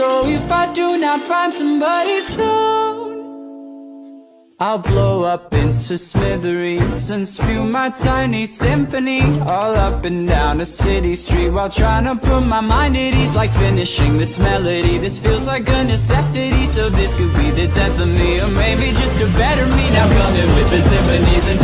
So if I do not find somebody soon I'll blow up into smithereens and spew my tiny symphony all up and down a city street while trying to put my mind at ease like finishing this melody. This feels like a necessity, so this could be the death of me or maybe just a better me. Now coming with the symphonies. and